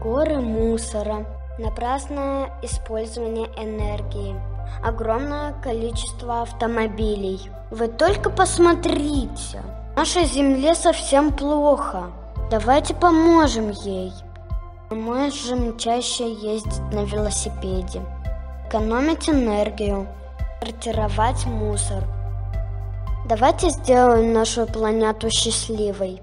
горы мусора, напрасное использование энергии, огромное количество автомобилей. Вы только посмотрите, нашей Земле совсем плохо. Давайте поможем ей. Мы можем чаще ездить на велосипеде, экономить энергию, сортировать мусор. Давайте сделаем нашу планету счастливой.